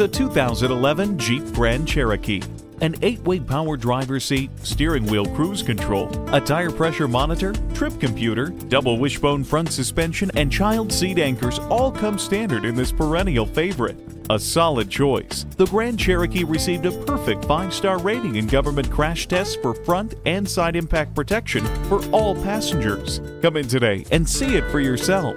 a 2011 Jeep Grand Cherokee. An 8-way power driver seat, steering wheel cruise control, a tire pressure monitor, trip computer, double wishbone front suspension, and child seat anchors all come standard in this perennial favorite. A solid choice. The Grand Cherokee received a perfect 5-star rating in government crash tests for front and side impact protection for all passengers. Come in today and see it for yourself.